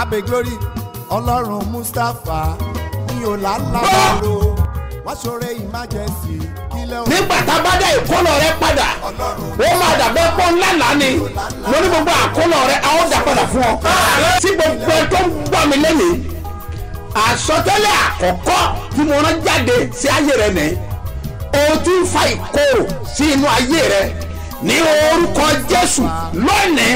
abe glory ọlọ́run mustapha ní ọ̀làlábàrò wọ́n ṣoore emergency nígbà tá a bá dá ìkólọ rẹ padà ó máa dàbẹ́ pọ́n ńlá lánìí mo ní gbogbo àkólọ rẹ a ó dà padà fún ọ. tí gbogbo ẹ tó ń gbọ́ mi lẹ́yìn àsọtẹ́lẹ̀ àkọ́kọ́ tí mo rán jáde sí ayé rẹ nìyí. O ń fa ìkorò sí inú ayé rẹ ní orúkọ jésù lónìí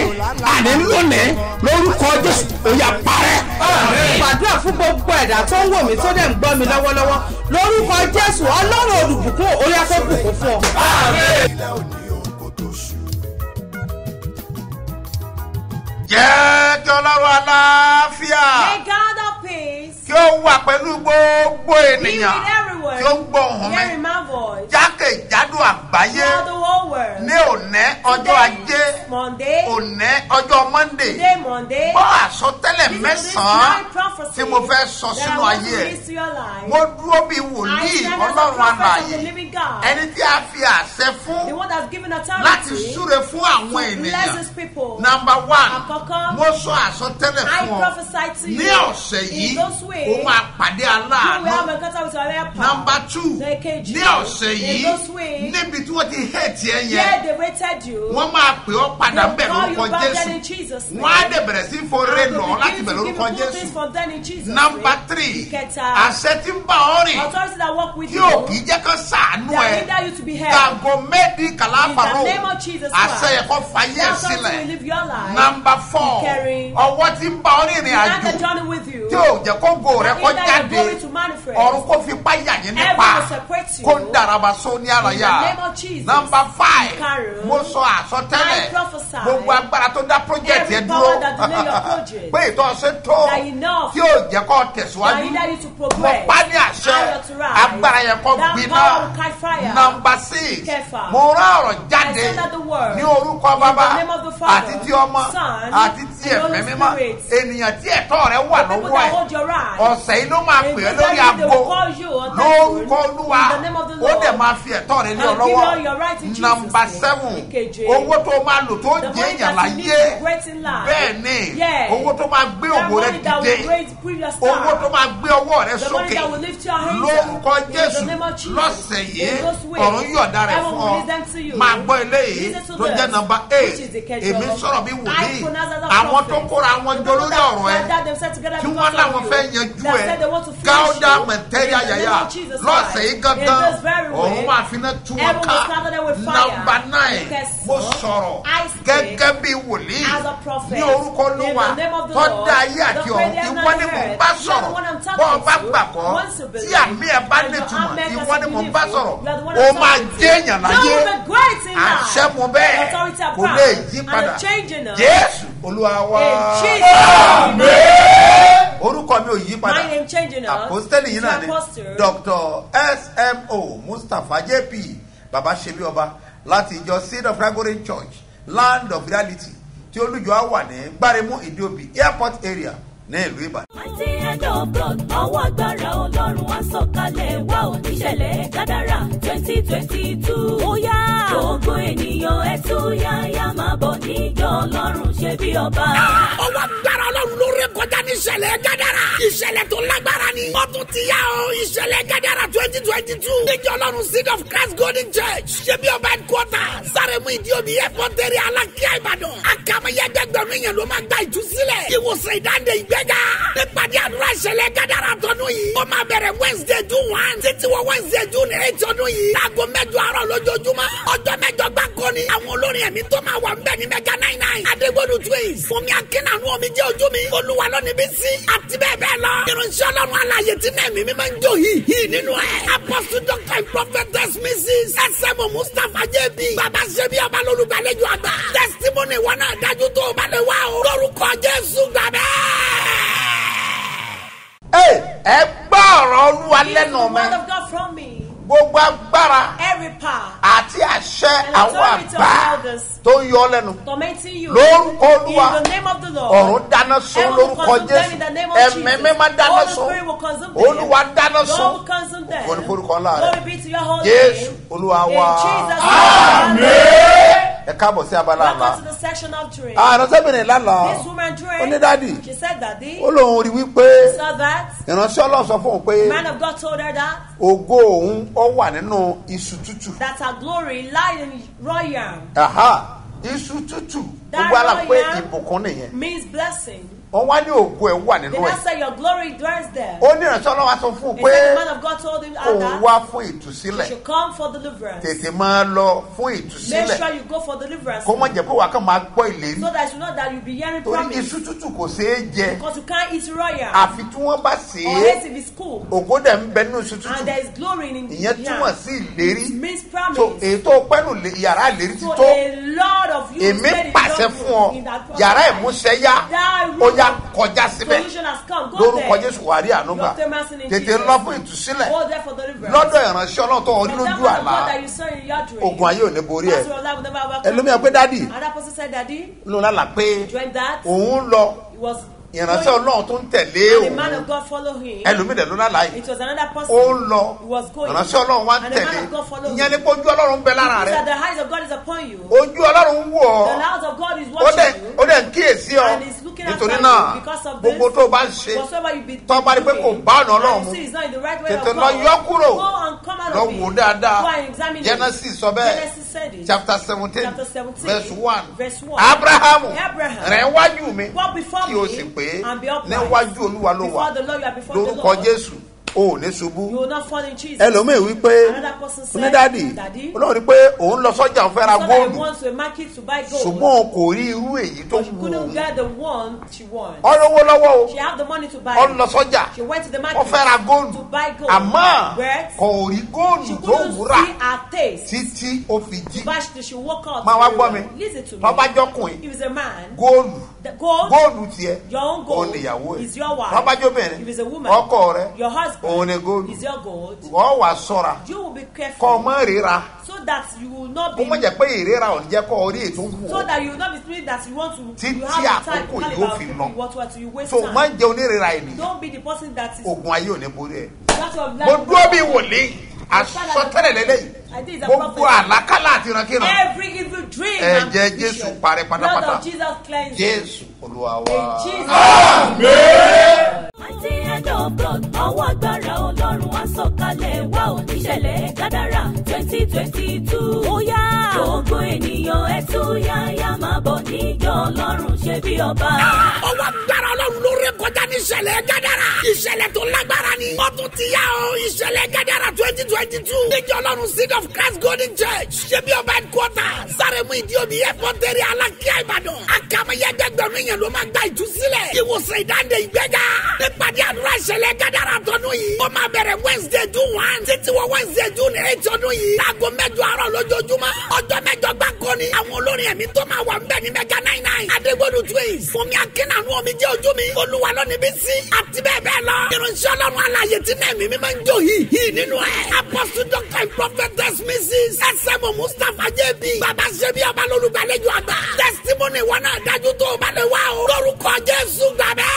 àní lónìí lórúkọ jésù ó yá parẹ́. gbàdúrà fún gbogbo ẹ̀dá tó ń wò mí tó dẹ̀ ń gbọ́ mi lọ́wọ́lọ́wọ́ lórúkọ jésù ọlọ́run olùbùkún fún ọ. kílẹ̀ òní òun kò tó ṣù. jẹ́ kí ọlọ́run aláfíà of peace kí ó wà pẹ̀lú gbogbo ènìyàn tí ó ń gbọ́ ohùn mi. Jákèjádò àgbáyé. Ní òní ọjọ́ ajé. òní ọjọ́ monday. Gbọ́ àsọtẹ́lẹ̀ mẹ́sàn-án tí mo fẹ́ sọ sínú ayé ẹ̀. mo dúró bíi wòlíì ọlọ́run àlàyé ẹni tí a fi àṣẹ fún láti súre fún àwọn ènìyàn. nàmbà one mo sọ àsọtẹ́lẹ̀ fún ọ. ní ọ̀sẹ̀ yìí o máa pàdé Have aláàánú nàmbà two ní ọ̀sẹ̀ yìí níbi tí wọ́n ti hẹ́ẹ̀tì ẹ yẹn wọ́n máa pè ọ́ padà ń bẹ̀ lórúkọ jésù. Wọ́n á dẹ̀ bẹ̀rẹ̀ sí And lọ láti bẹ̀ lórúkọ jésù. name. three àṣẹ tí ń bá ọ rìn authority that work with tí you, ò kì í jẹ́ kán sàánú ẹ. gàgò méjì kàláfàró àṣẹ yẹ kó fàyè sílẹ̀. nàmbà four ọwọ́ tí ń bá ọ rìnrìn àjò tí ò jẹ́ kó go rẹ kó your jáde. Ọ̀run kó fi páyà yín nípa. kó ń daraba só ní àlàyé nàmbà five. Mo sọ àsọtẹ́lẹ̀. Gbogbo agbára tó dá project yẹn dúró. pé ìtọ́ ṣe tó tí ò jẹ́ kó tẹ̀síwájú. Mo pa ní àṣẹ. Agbára yẹn kó gbiná. nàmbà six. Mo rán ọ̀rọ̀ jáde ní orúkọ bàbá àti ti ọmọ àti ti ẹ̀mí mímọ́. Ènìyàn tí ẹ̀tọ́ rẹ wà lọ́wọ́ ẹ̀. ọ̀sẹ̀ yìí ló máa pè é lórí aago lórúkọ olúwa ó dẹ̀ máa fi ẹ̀tọ́ rẹ lé ọ lọ́wọ́. nàmbà Ìkeje. owó tó máa lò tó jẹ́ èèyàn láyé. bẹ́ẹ̀ ni owó tó máa gbé òwò rẹ dìde. owó tó máa gbé ọwọ́ rẹ sókè. lórúkọ jésù lọ́sẹ̀ yìí ọ̀run yọ̀ọ̀dá rẹ̀ fún ọ. máa gbọ́ eléyìí tó jẹ́ which eight. èmi sọ̀rọ̀ bí wòlíì àwọn tó kóra wọn jọ lórí ọ̀rọ̀ ẹ tí wọ́n láwọn fẹ́ yanjú ẹ gáúdà you. mẹ̀tẹ́rì In the name àyàyà of Jesus lọ́sẹ̀ yìí gangan òun máa fi iná tú wọn ká. nine Ìkẹsàn-án, mo sọ̀rọ̀ gẹ́gẹ́ bí wòlíì ní orúkọ olúwa. Dá ayé àti ọ̀run ìwọ ni mò ń bá sọ̀rọ̀. bọ́ ọ bá gbàgbọ́ tí àmì ẹ̀ bá nítumọ̀ ìwọ ni mò ń bá sọ̀rọ̀. o máa jẹ́ èèyàn láyé. àṣẹ mu bẹ́ẹ̀ kò lè yí padà. jésù olúwa wá orúkọ mi ò yí padà. My name changing us. àpòstẹ́lì yìí náà ni dr smo mustapha jp baba ṣebí ọba láti ìjọ seed of ragorin church land of reality tí olùjọ wà ní gbáremú ìdíòbí airport area ní ìlú ìbàdàn. mighty hand of God ọwọ́ agbára ọlọ́run wá sọ̀kalẹ̀ wá oníṣẹ̀lẹ̀ kádàrà twenty twenty two. ó yá! Gbogbo ènìyàn ẹ tú yáyá máa bọ̀ níjọ́ ọlọ́run ṣe bí ọba. ọwọ́ agbára ọlọ́run ló ré kọjá ní ìṣẹ̀lẹ̀ gádàrà ìṣẹ̀lẹ̀ tó lágbára ni. Ó tún ti yá o. Ìṣẹ̀lẹ̀ gádàrà twenty twenty two. Níjọ́ ọlọ́run seed of christ golden church. Ṣé bí ọba headquarter sáremu airport area alákíá ìbàdàn. Akámayẹgbẹgbẹrún yẹn ló máa gba ìtúsílẹ̀. Ìwòsàn ìdáǹdè ìgbẹ́gà nípàdé àdúrà ìṣẹ̀lẹ̀ gádàrà tọdún yìí. Ó máa bẹ̀rẹ̀ wednesday june one títí wọ wednesday june eight ọdún yìí. Láago mẹ́jọ àárọ̀ lójoojúmọ́. Ọjọ́ mẹ́jọ gbáko ni àwọn olórin ẹ̀mí tó máa wà ń bẹ̀ ní mẹ́ga nine nine. Adégbòdù twins fúnmi akínàánú omi jẹ́ ojú mi. Olúwa lónìí bí sí. Àti bẹ́ẹ̀ bẹ́ẹ̀ lọ. Irunṣẹ́ ọlọ́run aláyè tí náà mímí máa ń jó hì hì nínú ẹ̀. Doctor and prophetess mrs sm mustapha àgbà. Testimony wọn náà dájú tó o bá lè jésù gbàgbẹ́. Ẹ, gbọ́ ọ̀rọ̀ olúwa lẹ́nu mi gbogbo agbára àti àṣẹ àwọn elders tó ń yọ lẹ́nu. lórúkọ olúwa ọ̀run dáná sun lórúkọ jésù. Jesus. mímọ́ dáná sun olúwa dáná sun forúkọ ńlá rẹ. Jésù olúwa wá name. ẹ káàbọ̀ sí abala àlá àránṣẹ́bìnrin lálàá ó ní dádì ó lóun rí wípé ìránṣẹ́ ọlọ́run sọ fún òun pé ògo òun ó wà nínú iṣu tútù. That her glory lied in raw yam iṣu tútù. That gbogbo royal- ìbùkún nìyẹn. means blessing. Wọ́n wá ní ògo ẹ̀ wà nínú ẹ̀ I said your glory dwells there. ó ní ìránṣẹ́ ọlọ́run sọ fún un pé the that wá fún you ìtúsílẹ̀ should come for deliverance. tètè máa lọ fún Make ìtúsílẹ̀ sure you go for deliverance. kó mọ̀ jẹ́ pé wàá kàn máa gbọ́ ìlérí So that you know that you'll be hearing torí promise. iṣu tútù kò ṣeé jẹ Because you can't eat raw yam. àfi tí wọ́n bá Or é else if it's cool. ògo dẹ̀ ń bẹ nínú iṣu tútù And there is glory in ìyẹn yam. túmọ̀ sí ìlérí It means so promise. ètò pẹ́nu yàrá ìlérí ti So tó a lot of you èmi pàṣẹ fún ọ yàrá ìmúṣẹ yá That ó yá room kọjá síbẹ̀ lórúkọ jésù wà rí ànúgbà tètè lọ fún ìtúsílẹ̀. Lọ́dọ̀ ìránṣẹ́ ọlọ́tọ̀ From that lójú man of àlá. Ogun ayé ò ní borí ẹ̀. Ẹlòmíà pé dádì Another person said, Daddy, nínú lálà pé òun lọ ìránṣẹ́ ọlọ́run tó ń tẹ̀lé òun. ẹlòmíà ló another person. ó ń lọ. ìránṣẹ́ ọlọ́run wá ń tẹ̀lé. ìyẹn ní pé ojú ọlọ́run ń bẹ lára rẹ said, The eyes of God is upon you. ojú ọlọ́run ń wò ọ́. Ó dẹ̀ ń kíyèsí ọ. Nítorí you náà gbogbo tó o bá ń ṣe tó bá rí pé kò bá ọ̀nà ọlọ́run mu tètè lọ yọ kúrò. lọ wò dáadáa. Genesis sọ bẹ́ẹ̀. Chapter seventeen Chapter 17, verse one. Abrahamu Abraham, rẹ̀ wájú mi kí o me. sì pé níwájú olúwa ló wà. Lórúkọ jésù o ò ní ṣubú. You will not fall in Jesus. ẹlòmíì said, onídàádì Daddy, olóhùn rí pé òun lọ sọ́jà fẹ́ ra góòlù ṣùgbọ́n òun kò rí irú èyí tó wù ú. get the one she wanted. ọlọ́wọ́ lọ́wọ́ o. She had the money to buy ọ lọ sọ́jà. Ó fẹ́ ra góòlù àmọ́ kò rí góòlù tó wúrà títí ó fi jí. Máa wá gbọ́ mi. Listen to me. tọ́ba jọkùnrin. Góòlù góòlù tiẹ̀. Òun nìyàwó ẹ̀. it's a woman, ọkọ rẹ òun ni góòlù is your gold. wọ́n wà sọ́ra You will be kọ́ careful ọmọ ríra. So that you will not be mọ̀ jẹ́ pé ìríra ò ní jẹ́ kọ́ orí ètò wù so ọ́ that you will not be feeling that you want to Títí àkókò yóò fi lọ. so ń jẹ onírira ènìyàn. Don't be the person that is ogun ayé ò ní borí ẹ̀. Mo dúró bí wòlíì. àsọtẹ́lẹ̀ lélẹ́yìí Gbogbo àlákálà àti ìrankíran Every evil dream Ẹ̀jẹ̀ Jésù parẹ́ pátápátá. blood of Jesus cleanse you. jésù olúwa wa. Hand of God ọwọ́ agbára ọlọ́run wá sọ̀kalẹ̀ wá ò níṣẹ̀lẹ̀ gádàrà twenty twenty two. ó yá gbogbo ènìyàn ẹ tú yáyá máa bọ̀ níjọ́ ọlọ́run ṣe bí ọba. ọwọ́ agbára ọlọ́run ló ré kọjá ní ìṣẹ̀lẹ̀ gádàrà ìṣẹ̀lẹ̀ tó lágbára ni ó tún ti yá o ìṣẹ̀lẹ̀ gádàrà twenty twenty two níjọ́ ọlọ́run seed of christ golden church ṣé bí ọba headquarters sáremu ìdíòbí airport area alákíá ìbàdàn akamẹ́yẹgbẹ́gbẹ̀rún yẹn ló máa gba ìtúsílẹ̀. Ìwòsàn ìdáǹdè ìgbẹ́gà nípàdé àdúrà ìṣẹ̀lẹ̀ gádàrà tọdún yìí. Ó máa bẹ̀rẹ̀ wednesday june one títí wọ wednesday june eight ọdún yìí. Láago mẹ́jọ àárọ̀ lójoojúmọ́. Ọjọ́ mẹ́jọ gbáko ni àwọn olórin ẹ̀mí tó máa wà ń bẹ̀ ní mẹ́gà nine adégbòdù twins fúnmi akínàánú omi jẹ́ ojú mi olúwa lónìí bí sí àti bẹ́ẹ̀ bẹ́ẹ̀ lọ irunṣẹ́ ọlọ́run aláyè tí náà mímí máa ń jó hì hì nínú ẹ̀ apostle doctor and prophetess mrs sm mustapha jb baba sebi ọba lolùgbàlejò àgbà testimony wọn náà dájú tó o bá lè wá o lórúkọ jésù gbàgbẹ́.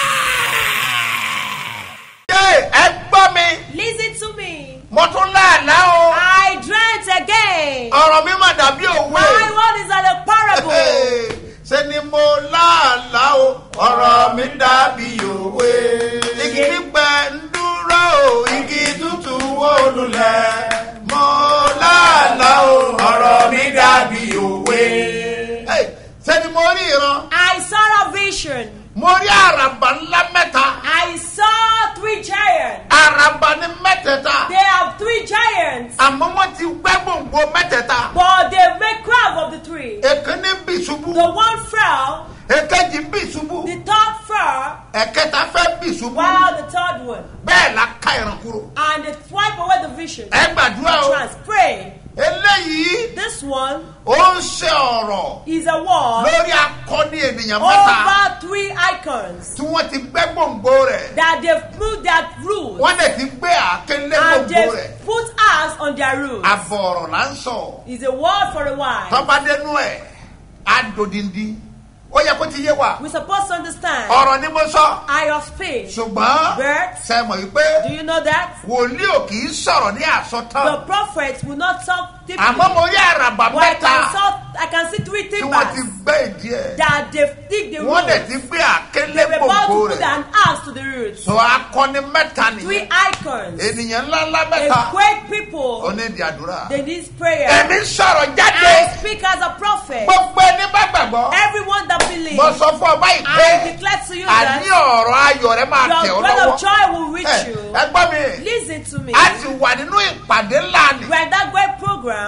ṣé ẹ gbọ́ mi Listen to me. mo tún láàlá o I dreamt again. ọ̀rọ̀ mi mà dàbí òwe. My word is like a parable. Ṣe ni mo láàlá o ọ̀rọ̀ mi dàbí òwe. igi gbígbẹ ń dúró o igi tútù wó lulẹ̀. mo láàlá o ọ̀rọ̀ mi dàbí òwe. ṣe ni mo rí ìran I saw a vision. Mo rí àràbà ńlá mẹ́ta. I saw three giants. àràbà ní mẹ́tẹ̀ẹ̀ta. They have three giants, àmọ́ wọ́n ti gbẹ́ gbòǹgbò mẹ́tẹ̀ẹ̀ta. but they make crowd of the three. èkíní bì ṣubú. The one fell, èkejì bì ṣubú. the third fell, ẹ̀kẹta fẹ́ bì ṣubú. while the third one. bẹ́ẹ̀ la ká ìran kúrò. And they swipe away the vision. ẹ gbàdúrà o. Trans, pray. Eléyìí This one ó ń ṣe ọ̀rọ̀ is a wall lórí akọni ènìyàn mẹ́ta over three icons tí wọ́n ti gbẹ́ gbòǹgbò rẹ̀ that they've put their roots wọ́n lè ti gbé and gbòǹgbò rẹ̀ they've put us on their roots. àbọ̀ ọ̀rọ̀ là ń sọ Is a word for a while. tọ́ba dénú ẹ̀ adòdìndí ó yẹ kó ti yé wa We're supposed to understand. ọ̀rọ̀ ni mo sọ I of faith. ṣùgbọ́n Bert. sẹ́mọ̀ wípé Do you know that? wòlíì ò kì í sọ̀rọ̀ ní The àsọtán prophets will not talk. Àmọ́ mo rí àràbà mẹ́ta. tí wọ́n ti gbẹ́ ìdí ẹ̀. wọ́n dẹ̀ ti gbé àkélé gbogbo rẹ̀. sọ akọni mẹ́ta nìyẹn. Ènìyàn ńláńlá mẹ́ta. People. onídìí àdúrà. Ẹ̀mí sọ̀rọ̀ jáde. Gbogbo ẹni bá gbàgbọ́. Mo sọ fún ọ báyìí pé àní ọ̀rọ̀ ayọ̀ rẹ máa tẹ̀ ọ́ lọ́wọ́. Ẹ, gbọ́ mi. A ti wà nínú ìpàdé ńlá ni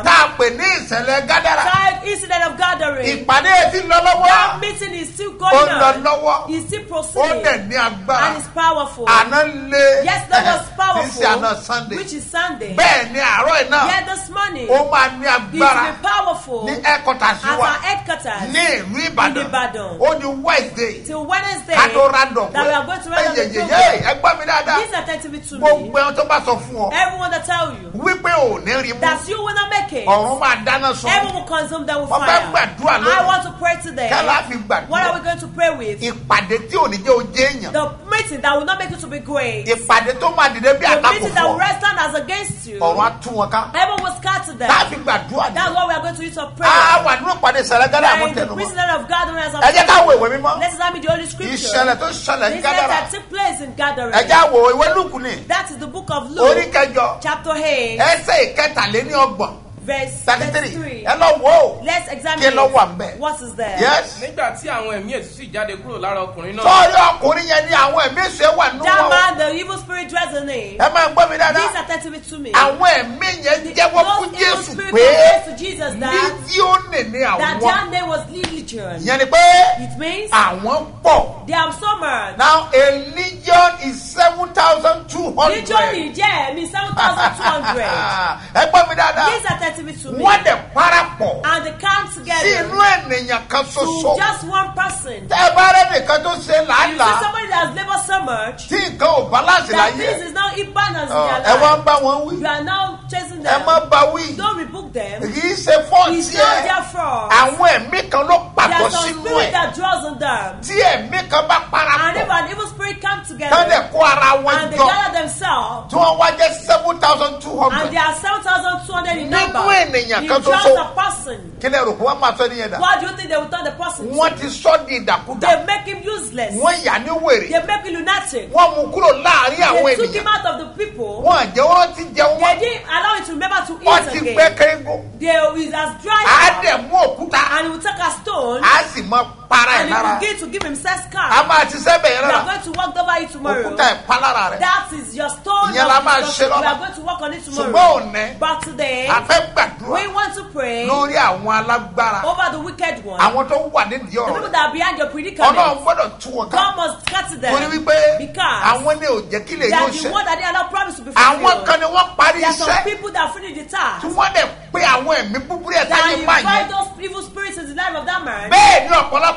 That program. tá a pè ní ìṣẹ̀lẹ̀ gádàrà Child incident of gathering. ìpàdé ti lọ lọ́wọ́ That meeting is still ó going ń lọ on. lọ́wọ́ It's still ó proceeding. dẹ̀ ní agbára And it's powerful. àná lé Yes, that was tí í ṣe àná powerful. sunday Which is Sunday. bẹ́ẹ̀ ni àárọ̀ yìí náà Yet this morning. ó máa ní agbára been powerful. ní At wa our headquarters. ní ìlú ìbàdàn Ìbàdàn. ó ní wednesday Till Wednesday. kátó random That we are going to run on the program. ẹgbọ́n mi dáadáa Listen attentively to gbogbo me. ẹni tó bá sọ fún ọ Everyone that tell you wípé ò ní rí mú that you will not make it. ọ̀run máa dáná sun Everyone will consume them with Wọ́n fire. fẹ́ gbàdúrà lónìí. I want to pray today. fi What are we going to pray with? ìpàdé tí ò ní jẹ́ ojú èèyàn The meeting that will not make you to be great. ìpàdé tó máa dìde bí The meeting that will rest stand as against you. ọ̀run á tú wọn ká Heaven will scatter them. gbàdúrà ní. That's what we are going to use of a prayer. wà nínú ìpàdé ìṣẹ̀lẹ̀ gádà We are in the prisoner of gathering as a ẹ jẹ́ ká wo ìwé mímọ́ Let's examine the Holy Scripture. ìṣẹ̀lẹ̀ tó ṣẹlẹ̀ The incident that took place in gathering. ẹ já wo ìwé lùkù ni That is the book of orí Luke, kẹjọ chapter 8, ẹsẹ̀ ìkẹtàléní ọgbọ̀n verse thirty three 33. ẹ lọ ó Let's examine kí ló wà ń it. bẹ̀ What is there? yes nígbà tí àwọn ẹ̀mí èṣù sì jáde kúrò lára ọkùnrin náà sọ́ọ́rí ọkùnrin yẹn ní àwọn ẹ̀mí ìṣe wà nínú That wọn man, the evil spirit dwells in him. ẹ máa gbọ́ mi Please dáadáa attend to me. àwọn ẹ̀mí yẹn jẹ́wọ́ fún jésù pé confessed to Jesus that, lídíọ́nì ni that àwọn their name was Legion. ìyẹn ni pé It means àwọn pọ̀ they are so much. now a legion is seven thousand two Legion hundred is yeah, means 7,200. ẹ gbọ́ mi dáadáa Please attend to me. wọ́n dẹ̀ parapọ̀ And they come sí together inú ènìyàn kan to just one person. tẹ́ ẹ bá rẹ́ nìkan tó ṣe You see somebody that has labored so much tí nǹkan ò balance that láyé this is now imbalance in their ẹ wá ń life. bá wọn wí You are now chasing ẹ má them. bá wí Don't rebuke them. kì í ṣe fọ́ọ̀tì It's not ẹ their fault. àwọn ẹ̀mí kan ló pàgọ́ There's some sínú spirit ẹ̀ that draws on them. tí ẹ̀mí kan bá And if parapọ̀ an evil spirit come tán together dẹ̀ kó ara wọn and they jọ gather themselves tí wọ́n wá jẹ́ seven thousand two and hundred they are 7,200 in Nínú number, ènìyàn in kan just ṣoṣo. a person, rò wọ́n máa sọ dà what do you think they will turn the person to? wọ́n ti sọ di ìdàkúdà They make him useless. wọ́n yà ní wèrè They make him lunatic. wọ́n mú kúrò láàárín àwọn They took him ènìyàn out of the people. wọ́n àjẹ́ wọ́n ti jẹun They wọ́n didn't allow him to remember to eat again. gbẹ́ kérégó They is as dry as dẹ̀ mú òkúta and he will take a stone á sì mọ para ẹ̀ and he lára begin to give himself a scars. máa ti sẹ́bẹ̀ yẹn We are lára going to walk over it tomorrow. òkúta ẹ̀ pa lára rẹ̀ That is your stone. Ìyẹn la máa ṣe lọ́la. We are going to work on it ṣùgbọ́n tomorrow. òní But today, a fẹ́ gbàdúrà we want to pray lórí àwọn alágbára over the wicked one. àwọn tó wà nídìí The ọ̀rọ̀ people rẹ̀ that are behind your predicament. ọlọ́run gbọ́dọ̀ tú wọn ká God must torí them. wípé Because àwọn ní ò jẹ́ kí lè they yóò are the one that they are not promised to be àwọn fulfilled. kan ni wọ́n parí There are some iṣẹ́ people that finish the task. tí wọ́n dẹ̀ pé àwọn ẹ̀mí búburú ẹ̀ That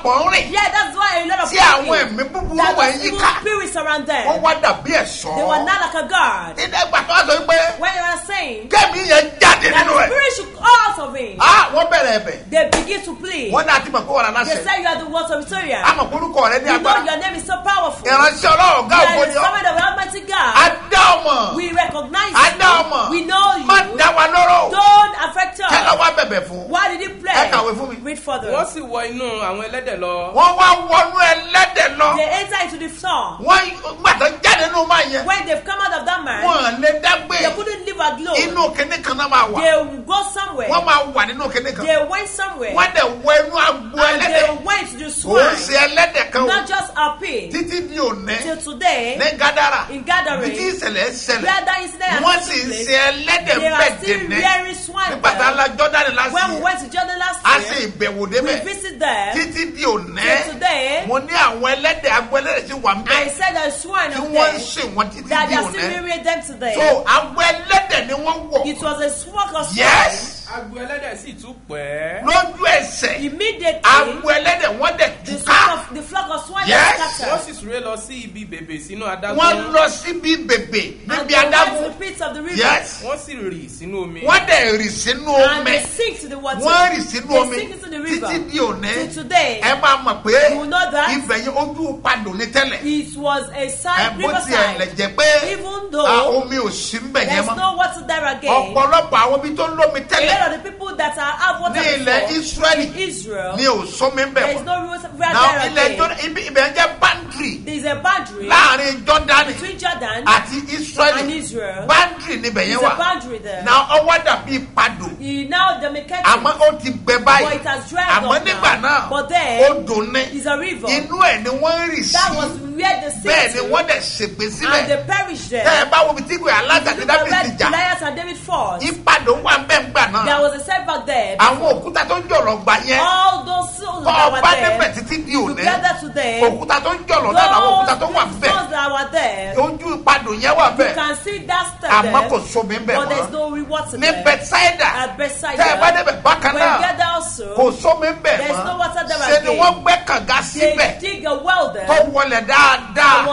the that ọ̀pọ̀lọpọ̀ ń rìn Yeah, that's why a lot of tí àwọn people ẹ̀mí búburú that wọ̀ ń evil yíká spirits around wọ́n them. wá dàbí ẹ̀ṣọ́ They were not like a guard. nígbà ìgbà tó wá sọ wípé When they were saying kẹ́mi yẹn jáde that nínú the ẹ̀ spirit should come out of him, ah wọ́n bẹ̀rẹ̀ ẹ̀bẹ̀ they begin to plead. wọ́n ní àti mọ̀ pé wọ́n rà They láṣẹ say you are the ones of Victoria. àmọ̀ orúkọ rẹ ní You know agbára your name is so powerful. You ìránṣẹ́ ọlọ́run ọ̀gá are ògbó the ni ọ́ servant of the Almighty God. adá ọmọ We recognize adá ọmọ you. We know má you. dá wa lóró Don't affect us. wá bẹ̀bẹ̀ fún Why did he play? Ẹ kàwé fún mi. Read further. wọ́n sì wọ inú àwọn ẹlẹ́dẹ̀ lọ wọ́n wá wọnú ẹlẹ́dẹ̀ lọ They enter into the store. wọ́n gbàtọ́ jáde nínú máa yẹn. When they've come out of that man, wọ́n lè dágbé. They couldn't live alone. inú kan náà máa wà. They will go somewhere. wọ́n máa wà nínú kan. They went somewhere. wọ́n dẹ̀ wọ inú agbo And they went to the kò ń ṣe ẹlẹ́dẹ̀ kan o. Not just a pig. títí di òní. Till today, ní gádàrà. in gathering, bí ìṣẹ̀lẹ̀ ṣẹlẹ̀. Where that incident has wọ́n sì ń ṣe ẹlẹ́dẹ̀ they are still bẹ́ẹ̀ rearing swine nígbà tá a la When we went to Jordan last a sì year, ìbẹ̀wò we débẹ̀ there. títí di òní Till today, mo ní àwọn ẹlẹ́dẹ̀ agbo ẹlẹ́dẹ̀ sì wà ń I said swine tí of wọ́n ń sìn wọ́n títí that di they are still òní. rearing them today. so agbo ẹlẹ́dẹ̀ ni wọ́n wọ̀. It was a flock of yes agbo ẹlẹ́dẹ̀ sì tún pẹ́ lójú ẹsẹ̀ Immediately, agbo ẹlẹ́dẹ̀ wọ́n dẹ̀ túká the flock of swine Yes. wọ́n scattered. sì súré lọ sí ibi bèbè sínú wọ́n adágún lọ síbi bèbè And níbi they went to adágún the pits of the river. yes wọ́n sì rì sínú omi wọ́n dẹ̀ rì sínú And omi they sink to the water. wọ́n rì sínú they omi sink into the river. títí di òní Till today, ẹ máa mọ̀ pé You know that? ibẹ̀ yẹn ojú padò ní tẹ́lẹ̀ it was a ẹ side bó tiẹ̀ lẹ̀ jẹ́ pé Even though omi ò sí ń bẹ̀ yẹn There's mọ́ no water there again. ọ̀pọ̀lọpọ̀ àwọn ibi tó lómi tẹ́lẹ̀ lot of the people that are, have water ní ilẹ̀ before, in Israel, ní òsómi ń bẹ̀ there is wọ́n no river there náà ilẹ̀ ibi ibẹ̀ jẹ́ bandri There is a boundary láàárín jọ́dánì between Jordan àti and israẹli Israel. bandri níbẹ̀ There yẹn is a wà. boundary there. náà ọwọ́ dàbí padò He now the mechanic àmọ́ ó ti gbẹ But báyìí it has dried àmọ́ up nígbà now. náà But ó dùn ní is a river. inú ẹ̀ ni wọ́n rì That was sí where the bẹ́ẹ̀ ni wọ́n dẹ̀ ṣègbè and síbẹ̀ they perished there. tẹ́ ẹ bá wo ibi tí ìwé alájà ti Look dábìlì ti jà Goliath and David fought. ìpadò wà bẹ́ẹ̀ gbà There náà was a setback there. àwọn òkúta tó ń jọ̀rọ̀ gbà yẹn All those souls that ọba were there, títí di òní together today, òkúta tó ń jọ̀rọ̀ náà làwọn òkúta tó wà those bẹ́ẹ̀ souls that were there, ojú ìpadò yẹn wà you bẹ́ẹ̀ can see that step àmọ́ there, kò sómi bẹ́ẹ̀ but there's mọ́ no reward to ní there. bẹ́tsáìdà At Bethsaida, tẹ́ ẹ bá débẹ̀ bákan when you náà get there also, kò sómi bẹ́ẹ̀ There's no water mọ́ there ṣe ni again. wọ́n gbẹ́ kànga síbẹ̀ they dig a well there, tó wọlé dáadáa.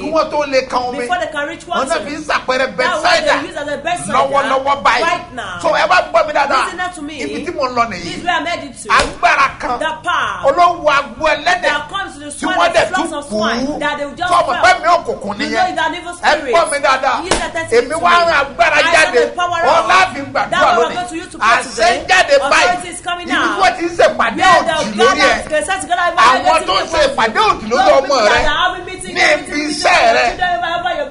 Kí wọ́n tó lè kan omi. Wọn náà fi ń sàpẹrẹ Bethsaida lọ́wọ́lọ́wọ́ báyìí. so ẹ bá gbọ́ mi dáadáa. Ibi tí mo ń lọ nìyí. Agbára kan. Olówó agbo ẹlẹ́dẹ̀ tí wọ́n dẹ̀ tún kú. fell. pẹ́ mi òkùnkùn nìyẹn. ẹ gbọ́ mi dáadáa. Èmi wá rán agbára jáde. ń That gbàdúrà lónìí. àṣẹ today. jáde báyìí. ibi tí wọ́n ti ń ṣèpàdé òdì lórí ẹ̀. àwọn tó ń ṣe ìpàdé òdì lórí ọmọ rẹ ní ibi iṣẹ́ rẹ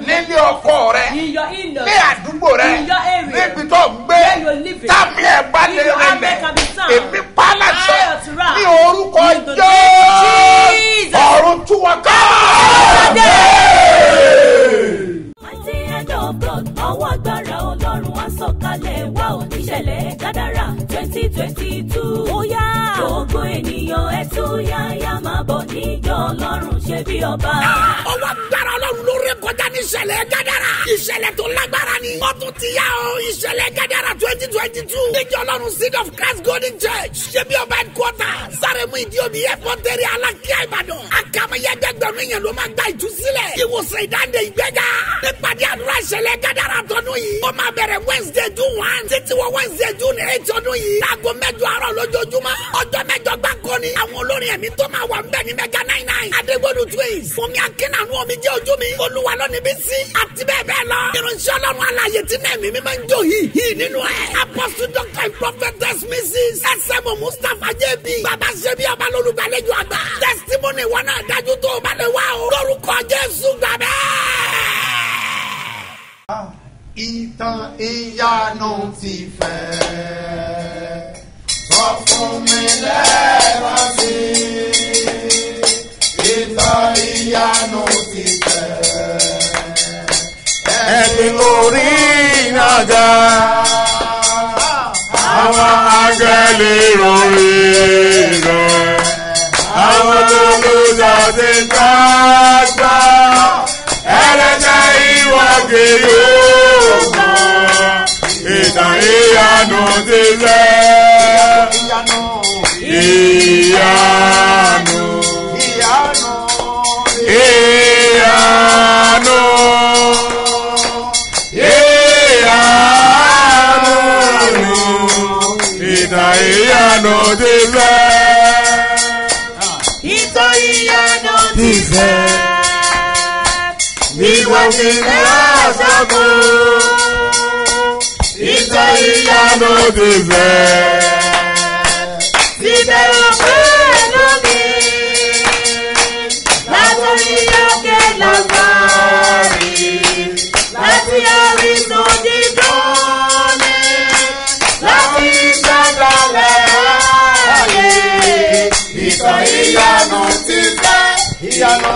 nílé ọkọ rẹ ní àdúgbò rẹ níbi tó ń gbé tàbí ẹ̀ bá lè be sound. èmi ọba. ọwọ́ agbára ọlọ́run ló ré kọjá ní ìṣẹ̀lẹ̀ gádàrà. Ìṣẹ̀lẹ̀ tó lágbára ni. Ó tún ti yá o. Ìṣẹ̀lẹ̀ gádàrà twenty twenty two. Níjọ́ ọlọ́run seed of christ golden church. Ṣé bí ọba headquarters? Sáremu ìdíomi airport area alákíá ìbàdàn. Akamẹ́yẹ gbẹgbẹ̀rún yẹn ló máa gba ìtúsílẹ̀. Ìwòsàn ìdáǹdè ìgbẹ́gà nípàdé àdúrà ìṣẹ̀lẹ̀ gádàrà tọdún yìí. Ó máa bẹ̀rẹ̀ wednesday june one. Títí wọ wednesday june eight ọdún yìí. Láago mẹ́jọ àárọ̀ lójoojúmọ́. Ọjọ́ mẹ́jọ ni. Àwọn olórin ẹ̀mí tó máa wà ń bẹ̀ ní mẹ́gà nine nine. Adégbòdù twins. Fúnmi akínàánú omi jẹ́ ojú mi. Olúwa lónìí bí sí. Àti bẹ́ẹ̀ bẹ́ẹ̀ lọ. Irunṣẹ́ ọlọ́run aláyè tí náà mímí máa ń jó hì hì nínú ẹ̀. Doctor and prophetess mrs sm mustapha jb baba sebi ọba lolùgbàlejò àgbà. Testimony wọn náà dájú tó o bá lè wá o. Lórúkọ jésù gbàgbẹ́. ìtàn ìyanu ti fẹ́ ti ẹni orí nàga àwọn angẹ́lì rọrí rẹ̀. Àwọn olùdarí gbàgbà ẹlẹ́jẹ̀ ìwọ́gì yóò mọ̀ ìtàn ìyanu ti fẹ́. Ní àṣàkó. Ìtàn ìyanu ti fẹ́. síbẹ̀ ọ̀pẹ́ lómi látọ̀rí òkè lọ́gọ́rì láti orísun dídùn ní láti ìṣẹ̀dálẹ̀ ayé Ìtàn ìyanu ti fẹ́. Ìyanu.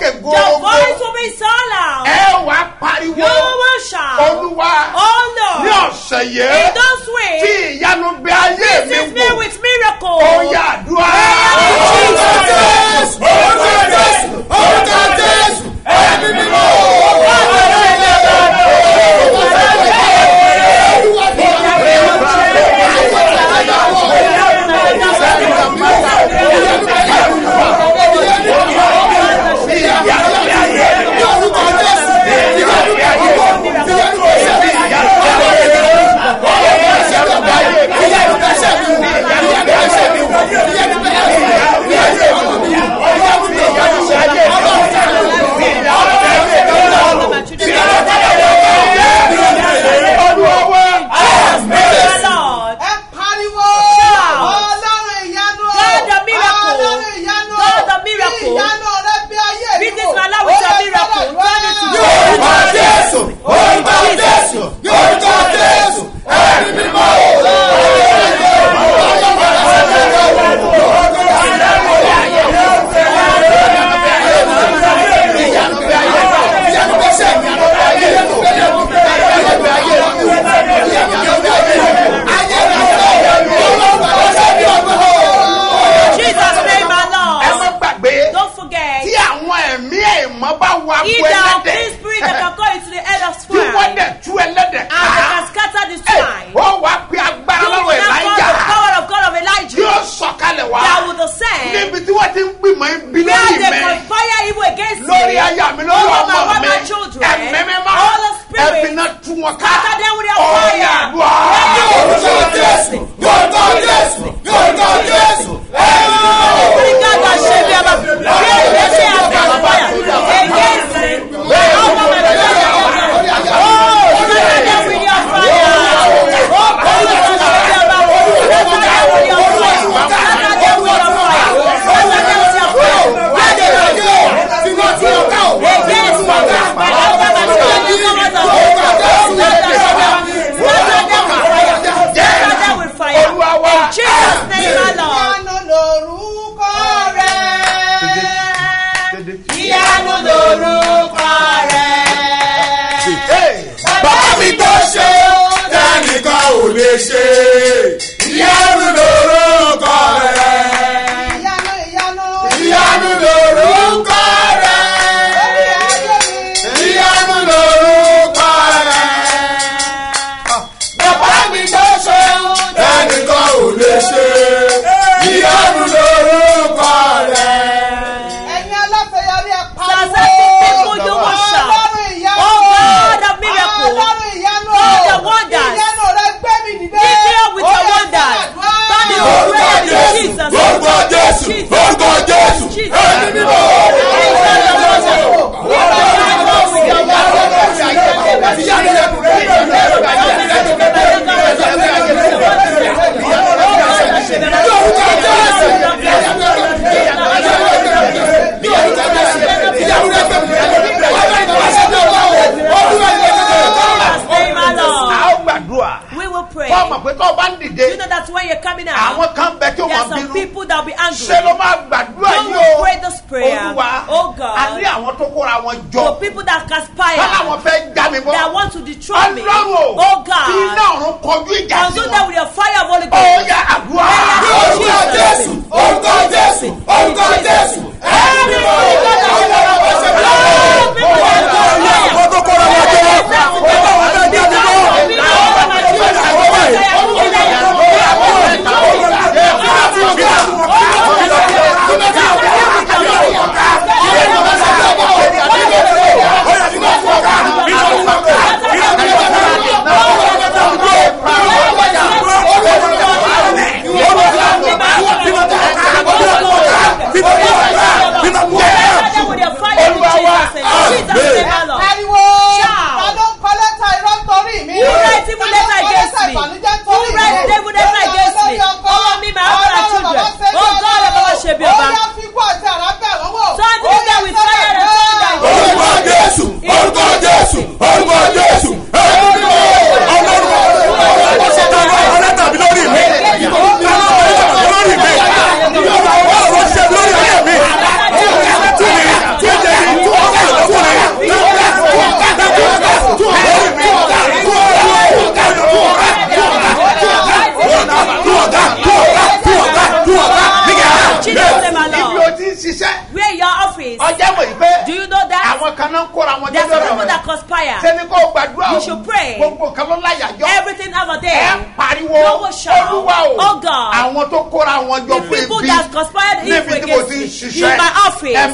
ìyanu. Ìyanu. Your voice will be so loud. ẹ wàá pariwo You will shout. olúwa Oh ní Lord. ọ̀sẹ̀ In yẹn those tí ways, ìyanu bẹ ayé mi visit me wò with miracles. ó yà àdúrà. Jesus. Lord. ẹ pariwo Shout. ọlọ́run ìyanu o God the miracle. ọlọ́run ìyanu o God the miracle. bí ìyanu rẹ bí ayé mi Visit wò. my life with Ó your yẹ miracle. sọ́dọ̀ Turn it to wá. joy. orúkọ jésù orúkọ jésù orúkọ jésù ẹ̀rí mímọ́ Jesus name my ẹ má Lord. gbàgbé Don't forget. tí àwọn ẹ̀mí ẹ̀mọ́ bá wà If kú there are clean ẹlẹ́dẹ̀ spirit that can go into the head of tí wọ́n swine dẹ̀ tú ẹlẹ́dẹ̀ and they ká can scatter the ẹ swine, ó wá pe agbára you will lọ́wọ́ not call ẹ̀láìjà the power of God of Elijah yóò sọ̀kalẹ̀ wá that will descend níbi tí wọ́n ti ń gbìmọ̀ ibi where lórí they mẹ́ conspire evil against lórí me. aya mi lórí over my ọmọ wife mi and children, ẹ̀mí mímọ́ all the spirits, tú wọn ká with your ọ̀yà fire. àdúrà. orúkọ jésù pé tó o bá ń dìde You know that when you're coming out, àwọn kan bẹ tí ó there máa are some bínú people that will be angry. ṣé ló máa gbàdúrà yìí o pray this prayer. olúwa Oh God. a ní àwọn tó kóra wọn jọ For people that conspire, wọn làwọn fẹ́ já mi bọ́ that want to destroy me. ọlọ́run Oh fi iná God. ọ̀run kọjú ìjà sí Consume them wọn with your fire of Holy ó Ghost. yá àdúrà orúkọ jésù orúkọ jésù orúkọ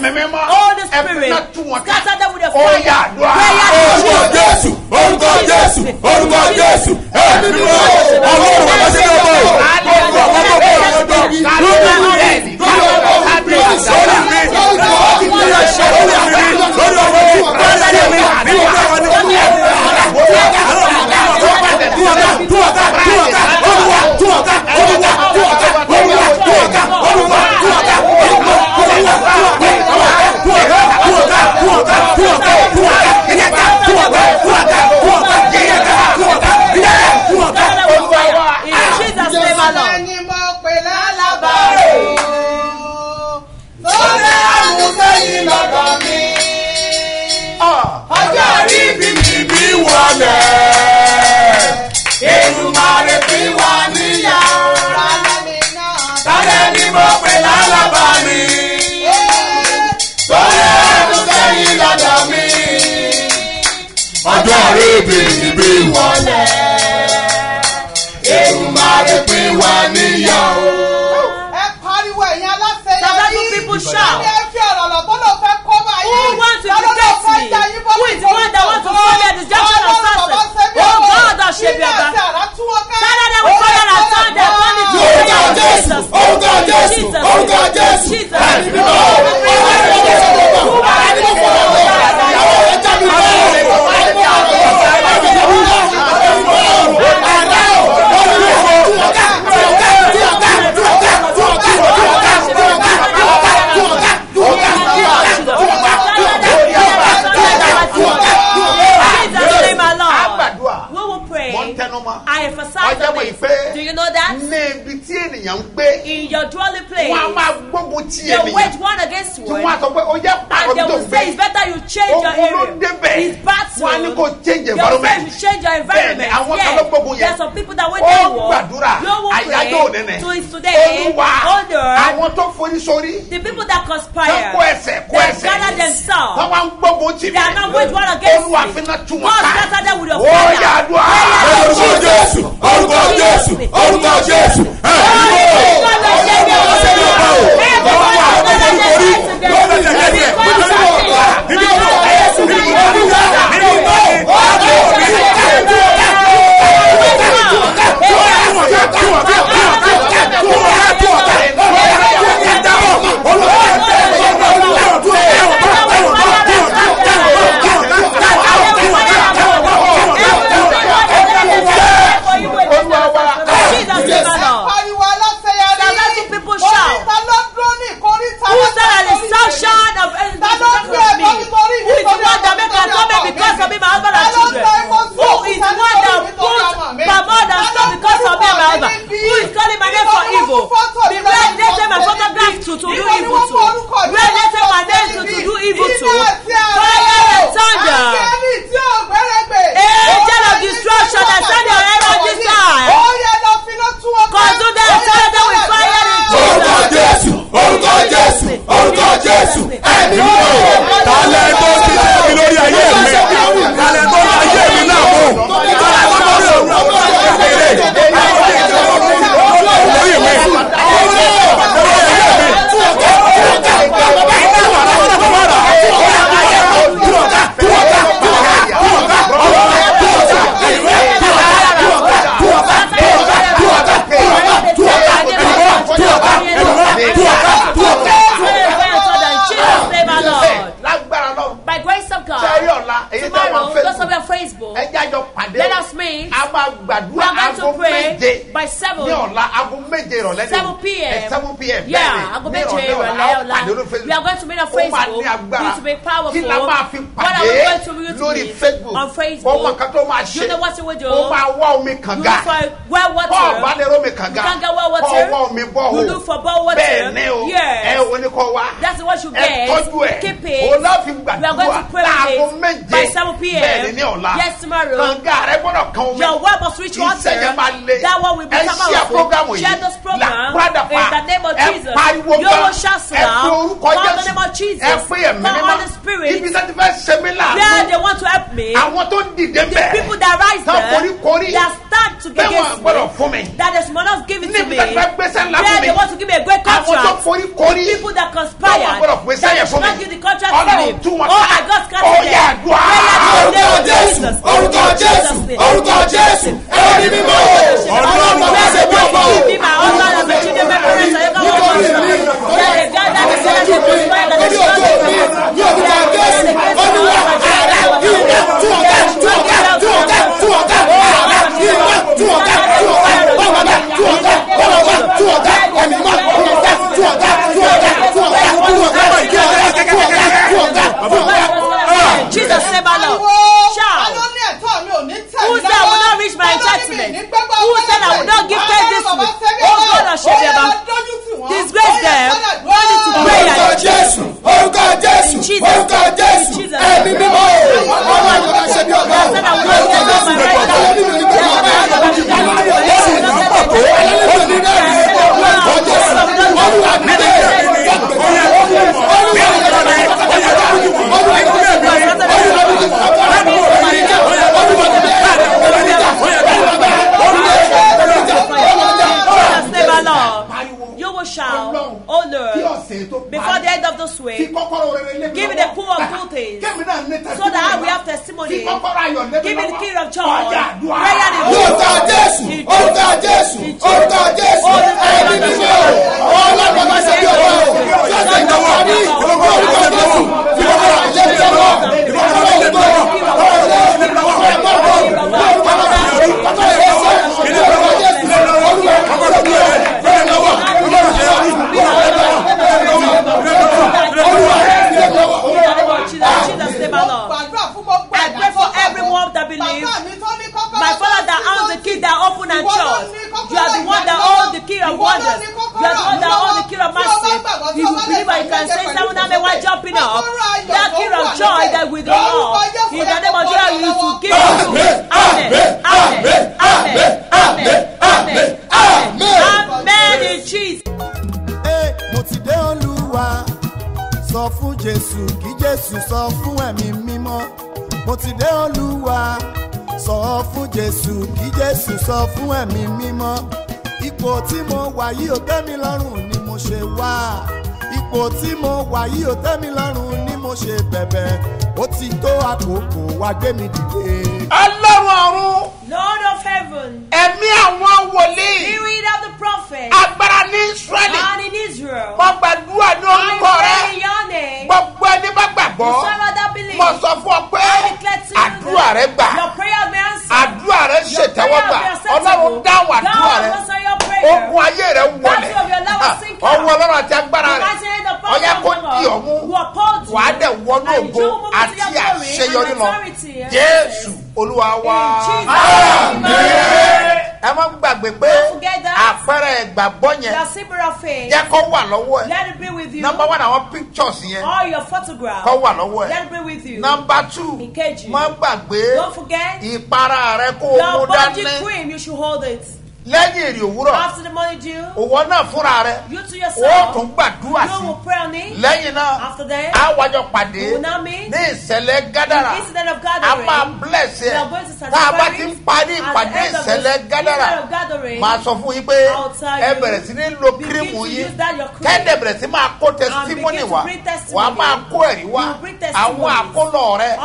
me, me, I emphasize. tí èmi yẹn. they wage one against one. tí sọ pé ó yẹ pàrọ̀ tó gbé. and they will say it's better you change your area. òun ló débẹ̀. it's bad to. wọ́n á ní change environment. they will say you change your environment. bẹ́ẹ̀ni àwọn kan ló yẹn. there are some people that when they war. ó gbàdúrà àyájọ́ ònẹ́nẹ́. to his today. olúwa àwọn tó forí sórí. the people that conspire. kó ẹsẹ̀ kó ẹsẹ̀. they gather themselves. wọ́n wá ń gbógun tì mí. they are not wage one against me. olúwa fi náà tún wọn ká. tí la máa fi pàdé lórí facebook. ó mọ kan tó máa ṣe. ó máa wá omi kànga. Bọ́ọ̀ bá lè rómi kànga. Bọ́ọ̀ wá omi bọ́ọ̀ bẹ́ẹ̀ ni o. Ẹ oníkọ wa ẹ tọ́jú ẹ. O láfi gbàdúrà seven ní ọ̀la. yes maro. rẹ gbọ́dọ̀ kan omi. your well must reach one le. that one will be sábà wọ̀ fún. ẹ ṣe yìí. share this program. in the name of jesus. ẹ pariwo gan. ẹ pe orúkọ jésù. in the name of jesus. ẹ pe ẹ̀mí spirit. ibi sẹ́ni fẹ́ ṣe mí láàánú. they want to help me. àwọn tó ń dìde bẹ́ẹ̀. the people that rise there. tán koríkorí. that stand to get me. fún mi. that is must not give me. níbi sẹ́ni fẹ́ gbéṣẹ́ ńlá fún mi. they want to give me a great contract. àwọn tó koríkorí. the people that conspire. tán wọ́n gbọ́dọ̀ gbéṣẹ́ yẹn fún mi. that is not tún wọn oh, ká. ó yà àdúrà orúkọ jésù orúkọ jésù orúkọ jésù ẹ̀rọ ni mímọ́ o ọlọ́run bá ṣe bí ọmọ o. Ọlọ́run bá ṣe bí ọmọ o. Nítorí mi bẹ́ẹ̀ bẹ́ẹ̀ sọ́jú mi lórí ojú mi ní orúkọ jésù olúwa ààrẹ ìwé tí o ká tí o ká tí o ká tí o ká ààrẹ ìwé tí o ká tí o ká bọ́ọ̀mọ́dá tí o ká bọ́ọ̀mọ́dá tí o ká ẹ̀mí mọ́. Jesus say my Lord. Shout. Alọ́ ní ẹ̀tọ́ mi ò ní tẹ̀ Who mí said I will not reach my Alọ́ ní mi entitlement? ní gbẹ́gbẹ́ Who ọwọ́ said I will not give thanks this Ọlọ́run week? bàbá sẹ́mi Oh. God, Ọ̀ṣẹ́bí Ó yẹ Ọba. dójú tì wọ́n. Disgrace Ó yẹ them. sọ́dọ̀ Turn it to dúró. prayer. orúkọ jésù orúkọ jésù In Jesus' orúkọ jésù Jesus' ẹ̀mí mímọ́ o ọlọ́run bàbá ṣe bí ọmọ o Said I will not give orúkọ them jésù my right ẹ̀mí mímọ́ jésù náà pàtó ẹlẹ́ni ní Give me the key of joy. Mo ti dé olúwa sọ fún jésù kí jésù sọ fún ẹ̀mí mímọ́. Ipò tí mo wà yìí ò tẹ́ mi lọ́rùn ni mo ṣe wá ipò tí mo wà yìí ò tẹ́ mi lọ́rùn ni mo ṣe bẹ̀bẹ̀. Ó ti tó àkókò wá gbé mi dìde. ọlọ́run ọ̀run Lord of heaven, ẹ̀mí àwọn wòlíì spirit of the prophet, agbára ní israẹli and in Israel, mo gbàdúrà ní I orúkọ rẹ pray in your name. gbogbo ẹni bá gbàgbọ́ Whosoever that believes, mo sọ fún ọ àdúrà rẹ gbà. Àdúrà rẹ ṣètẹ́wọ́gbà ọlọ́run dáhùn àdúrà rẹ. ogun ayé rẹ wọlẹ̀ ọwọ́ ọlọ́run àti agbára rẹ. ọyá kò di ọ̀mú. Wàá dẹ̀ wọnú ògo àti àṣeyọrí lọ. jésù olúwa wá. Amen ẹ má gbàgbé pé àpẹẹrẹ ìgbàgbọ́ yẹn jẹ́ kó wà lọ́wọ́ ẹ. Nọmba one àwọn pictures yẹn kó wà lọ́wọ́ ẹ. Nọmba two má gbàgbé ìpara rẹ kó o mú dání lẹ́yìn èrè òwúrọ̀. Òwò náà fúnra rẹ̀. ó tún gbàdúrà sí. lẹ́yìn náà á wájọ pàdé ní ìṣẹ̀lẹ̀ gádàrà. Á máa bless ẹ̀. tá a bá ti ń parí ìpàdé ìṣẹ̀lẹ̀ gádàrà máa sọ fún yín pé ẹ bẹ̀rẹ̀ sí ní lo kírímù yín. kẹ́ndẹ̀ bẹ̀rẹ̀ sí máa kó tẹsítímọ́nì wá. wàá máa kó ẹ̀rí wá. Àwọn àkólọ̀ rẹ̀.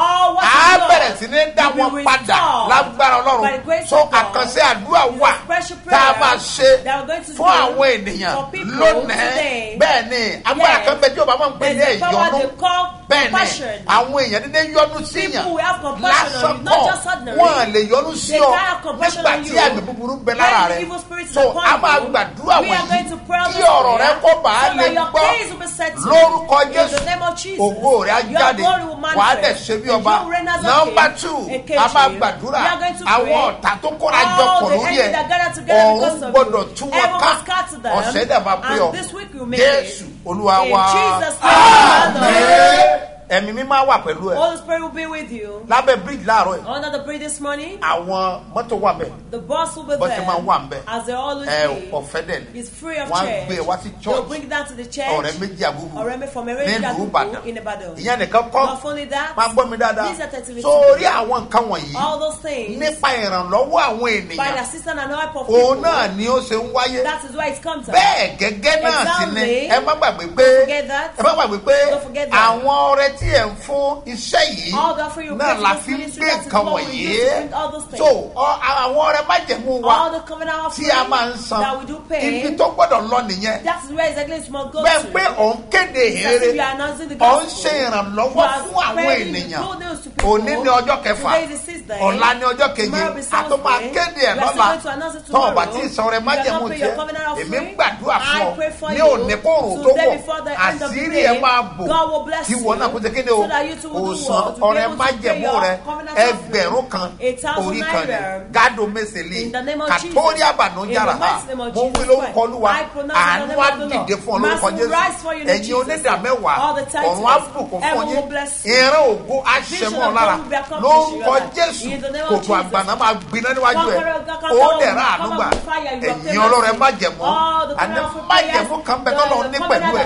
Á bẹ̀rẹ̀ sí ní dá wọn padà lágbára ọlọ́run. so àkànṣe àdúrà wà tá a bá ṣe fún àwọn ènìyàn lónìí. bẹ́ẹ̀ ni agbára kan bẹ tí o bá máa ń pè ní ẹ̀yọ́nú bẹ́ẹ̀ ni àwọn èèyàn dédé yọnu sí yàn. Lásán kọ́ wọn lè yọnu sí ọ nígbà tí àmì búburú bẹ lára rẹ. so a máa gbàdúrà wọ̀nyí kí ọ̀rọ̀ rẹ kó bá a lè gbọ́. lórúkọ Jésù ògo rẹ á jáde. wà á dẹ̀ ṣe bí ọba. Nọmba two a máa gbàdúrà. Àwọn ọ̀tá tó kóra jọ pọ̀ lórí ẹ̀ ọ̀hún gbọ́dọ̀ tún wọn ká. ọ̀sẹ̀ dàbà pé ọ. Jésù olúwa wa. in Jesus' name. amen ẹ̀mí mi máa wà pẹ̀lú ẹ̀ Holy Spirit will be with you. lábẹ́ bíríìjì láàárọ̀ yìí Under the bridge this morning, àwọn mọ́tò wà bẹ́ẹ̀ the bus will be bó ti máa wà ń there. bẹ̀ As they always ẹ be. ọ̀fẹ́ dẹ̀ ni It's free of wọ́n á charge. gbé ẹ wá sí church bring it down to the church. ọ̀rẹ́ méjì àgùgù Ọ̀rẹ́ mi from Eréjì nílùú Àgùgù ìbàdàn in Ìbàdàn. ìyẹn nìkan kọ́ Not only that, máa gbọ́ mi dáadáa these activities sórí àwọn nǹkan wọ̀nyí all those things nípa ìrànlọ́wọ́ àwọn by the ènìyàn assistance and help of òun people. náà ni ó ṣe ń wáyé That is why it comes bẹ́ẹ̀ gẹ́gẹ́ náà sì ni Exactly. ẹ má gbàgbé pé Don't forget that. ẹ má gbàgbé pé Don't forget that. àwọn ọrẹ tí ẹ ń fún iṣẹ́ yìí náà la fi ń gbé nǹkan wọ̀nyí. so àwọn ọrẹ májẹ̀mú wa tí a máa ń san ibi tó gbọ́dọ̀ lọ nìyẹn. bẹ́ẹ̀ pé ò ń kéde ìhéré you are announcing the ò ń gospel. ṣe ìrànlọ́wọ́ fún àwọn ènìyàn òní ní ọjọ́ kẹfà. Ọ̀la ní ọjọ́ keje. Tomorrow be a tó máa Thursday. kéde ẹ̀ lọ́la. tó ọ̀bà tí ìsanwó rẹ You are májẹ̀mú tiẹ̀. èmi ń gbàdúrà fún ọ. ní òní kóòrùn tó wọ̀. àṣírí ẹ̀ máa bò. Kí wọn náà kó ṣe kéde o? be ọrẹ májẹ̀mú rẹ. ẹgbẹ̀rún kan orí kan the name of kàtórí Jesus. àbànú In the yàrá mighty name of mo wí lórúkọ olúwa. Àánú á dìde fún ọ lórúkọ jésù. ẹ̀yin Jesus' onídà name. mẹ́wàá All the tithes, ọ̀run á bùkún fún yín. ìran ògo á mọ́ of lára. Lórúkọ jésù kòtò àgbàna máa gbiná níwájú ẹ. Ó dẹ̀ fire, you have ẹ̀yin ọlọ́run ẹ májẹ̀mú. All the àní for májẹ̀mú prayers, kan bẹ tọ́lọ́ ní pẹ̀lú ẹ.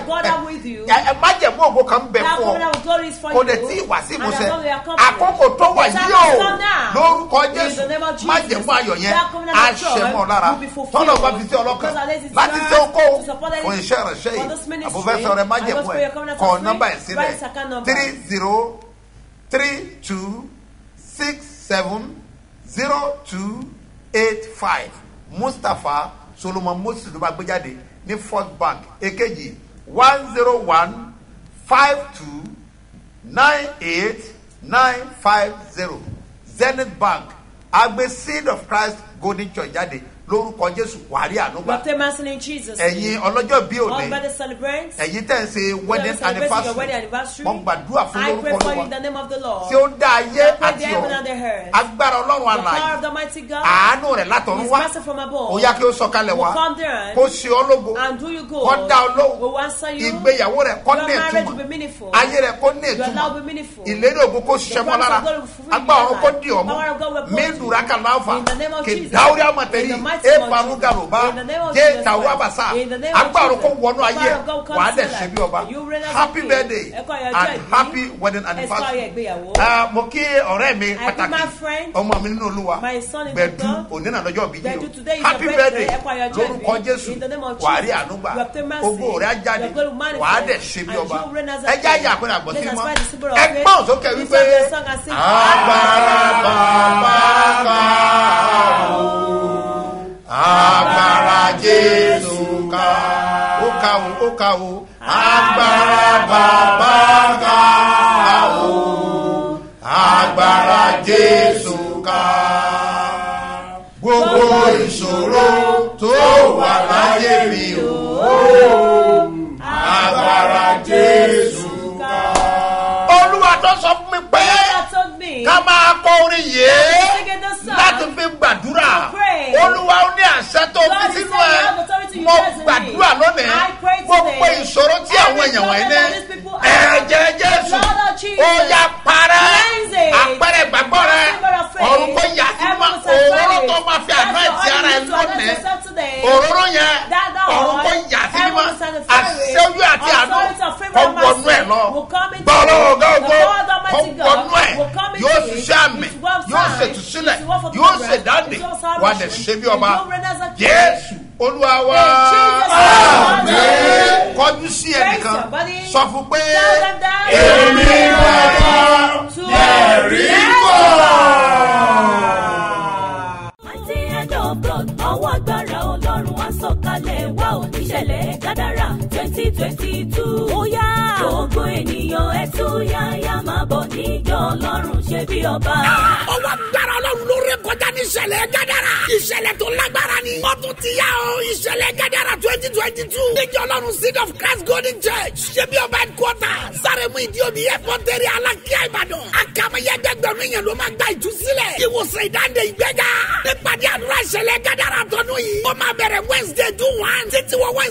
ẹ ẹ májẹ̀mú ògo kan bẹ fún ọ. Kò dẹ̀ tí ì wá sí ìmúṣẹ. Àkókò tó wà yìí o. lórúkọ jésù. of Jesus. májẹ̀mú ayọ̀ yẹn. Á ṣe mọ́ lára. tọ́lọ̀ bá fi sí ọlọ́kan láti ṣe okó fún iṣẹ́ ìránṣẹ́ yìí. this ministry. àbúfẹ́sọ̀ rẹ And májẹ̀mú those for ẹ̀ kọ nọ́mbà ẹ̀ sílẹ̀. Three zero three two six seven zero two eight five. Mustapha solomon moses ló máa gbé jáde ní first bank. Èkejì one zero one five two nine eight nine five zero. Zenith bank. Agbe seed of christ golden church jáde lórúkọ jésù wàhálì ànúgbà. Mason in Jesus. ẹ̀yin ọlọ́jọ́ bí All òní birthday celebrants. ẹ̀yin tẹ̀ ń ṣe wedding anniversary mo gbàdúrà fún I pray lórúkọ for you in olúwa the name of the Lord. tí ó ń dá ayé I pray àti the the ọ̀run agbára ọlọ́run The power àlàyé of the mighty God. àánú rẹ̀ látọ̀run His wá. mercy from above. ó yá kí ó sọ̀kalẹ̀ wá. Will come down kó ṣe ọ́ lógo. and do you good. kó dá ọ lóhùn. Will answer you. ìgbéyàwó rẹ̀ kó ní ìtumọ̀. ayé rẹ̀ kó ní ìtumọ̀. ìlérí ògo kó ṣiṣẹ́ mọ́ lára. agbára ọ̀run kó God will uphold mí dùrákà láǹfà In the kì dáwúrí àmọ̀tẹ́rì Name of jẹ́ name of agbára kó wọnú ayé comes wà á dẹ̀ ṣe bí ọba. Happy birthday and happy wedding anniversary. Ah, mo kí ọ̀rẹ́ mi pàtàkì. ọmọ mi nínú olúwa. my son in gbẹ̀dú òní náà lọ́jọ́ bí Gbẹ̀du, today is yìí happy birthday. lórúkọ jésù. Of wàá rí ànúgbà. Ogo rẹ̀ á jáde. Manifest. wàá dẹ̀ ṣe bí ọba. ẹ jẹ́ àyè àpẹẹrẹ àgbọ̀ sí mọ́. ẹ gbọ́n sókè wípé up agbára jésù ká. Ó ká o ó ká o. Agbára bàbá ká. O. Agbára jésù ká. Gbogbo ìṣòro tó wà láyé mi o. Agbára jésù ká. olúwa tó sọ fún mi pé ká máa kọ orin yìí láti fi gbàdúrà àṣẹ tó fi sínú ẹ. Mo gbàdúrà lónìí. Gbogbo ìṣòro tí àwọn èèyàn wọ̀nyí ní. Ẹ̀jẹ̀ jésù. Ó yá parẹ́. Àpẹẹrẹ ìgbàgbọ́ rẹ. Ọ̀run kò yà sí ma òróró tó máa fi àná ẹ̀tì ara ẹ lónìí. òróró yẹn ọ̀run kò yà sí ma àṣeyọrí àti favor kò wọnú ẹ̀ lọ. it. ọ̀gá kò wọnú ẹ̀. yóò ṣiṣẹ́ àmì. Yóò for yóò ṣèdáǹdè wà dẹ̀ ṣe bí ọba. Jésù olúwa wa. Àmín. kọjú sí ẹnìkan. Sọ fún pé èmi To lẹ́rìí Yes, níṣẹ̀lẹ̀ kádàrá twenty twenty two. Ó yá. Gbogbo ènìyàn ẹ yáyá máa bọ̀ níjọ́ ọlọ́run ṣe bí ọba. ọwọ́ gbára ọlọ́run lórí kọjá ní ìṣẹ̀lẹ̀ gádàrà ìṣẹ̀lẹ̀ tó lágbára ni. Ó tún ti yá o. Ìṣẹ̀lẹ̀ gádàrà twenty twenty two níjọ ọlọ́run seed of christ golden church. Ṣé bí ọba headquarter sáremu ìdíòbí airport area alákíá ìbàdàn. Akamẹ́yẹgbẹ́gbẹ̀rún èèyàn ló máa gba ìtúsílẹ̀. Ó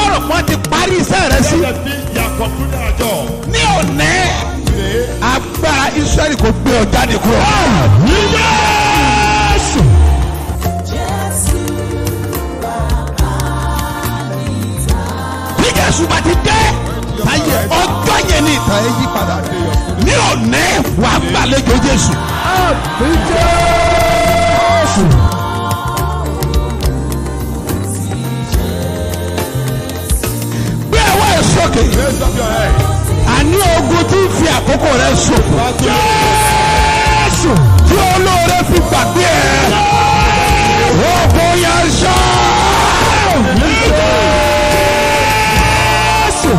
ibi tí wọ́n rọ̀ wọ́n ti parí iṣẹ́ rẹ sí. ní òní agbára israẹli kò gbé ọ jáde kúrò. Jésù. bí Jésù bá ti dé táyé ọjọ́ yẹn ní ìtàn yí padà ní òní wàá gbàlejò Jésù. Jésù. Gbé ẹwọ́ ẹ̀ sókè. àní ogun tí ń fi àkókò rẹ ṣòfò. Jésù tí olóore fi gbàgbé ẹ̀. ogun yẹn ṣọ́. Jésù.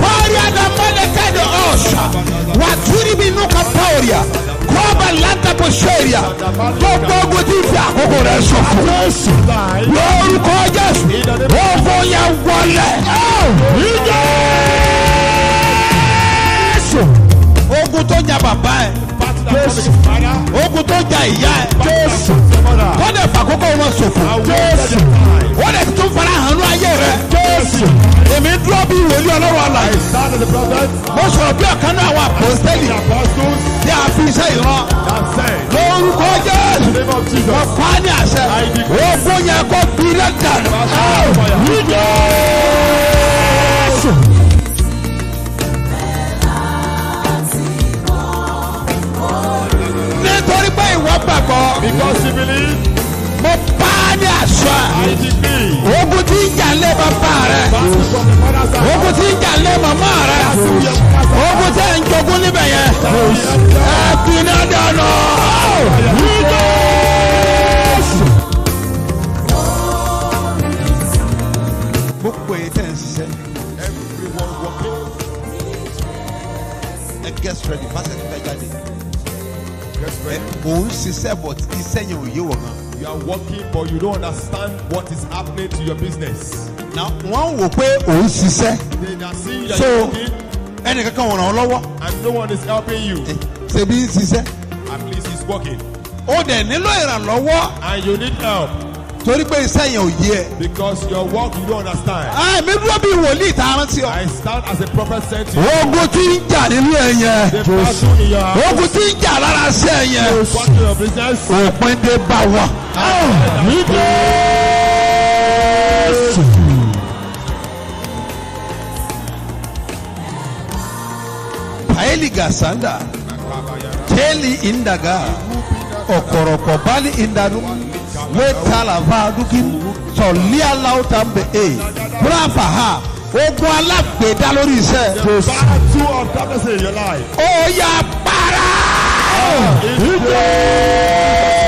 Paria da mane kado osha. Waturi binuka pauria. Bọ̀ṣẹ́rìà. Gbogbo ogun tí fi àkókò rẹ̀ ṣòfò. Lórúkọ Jésù. Òfò yẹn wọlé. Jésù. Ogun tó jà bàbá ẹ̀. Jésù. Ogun tó jà ìyá ẹ̀. Jésù. Wọ́n dẹ̀ fàkókò wọn ṣòfò. Jésù. Wọ́n dẹ̀ tún fara hàn ní ayé rẹ̀. Jésù. Èmi dúró bí ìwòlí ọlọ́wọ́ àlà. Mo sọ̀rọ̀ bí ọ̀kan náà àwọn àpòstẹ́lì tí a fi iṣẹ́ ìran. Lórúkọ Jésù. Wọ́n pa á ní àṣẹ. Ogun yẹn kó gbiná dànù. Ní Jésù. Nítorí pé ìwọ gbàgbọ́. Because you believe, Mo pa á ní decree. Ogun tí ń jà lé bàbá rẹ̀. Ogun tí ń jà lé màmá rẹ̀. Iṣẹ́ yẹn ò yé wọ̀ gan. You are working, but you don't understand what is happening to your business. Na wọ́n wò pé òun ṣiṣẹ́. They are that So you're working, ẹnìkankan wọ̀n ràn ọ́ lọ́wọ́. and no one is helping you. Ṣebí ń ṣiṣẹ́. At least he's working. Ó dẹ̀ nílò ìrànlọ́wọ́ And you need help torí pé iṣẹ́ yẹn ò yé ẹ. because your work you don't understand. Àmì dúró bí wòlíì tá a rántí ọ. I stand as a prophet sent to you. Ogun tí ń jà nínú ẹ yẹn. The battle in your house. Ogun tí ń jà lára ṣẹ́ ẹ yẹn. Battle in your business. Òpin dé bá wa. Ní Jésù. Paeli Gasanda. Keli Indaga. Ọ̀kọ̀rọ̀kọ̀ bali indanu. Wetala vadukin. Sọ̀líà láwùtà mbẹ̀ e. Bùrọ̀fà ha. Ogun alágbèédá lórí iṣẹ́. Your life. Ó yà para. Name.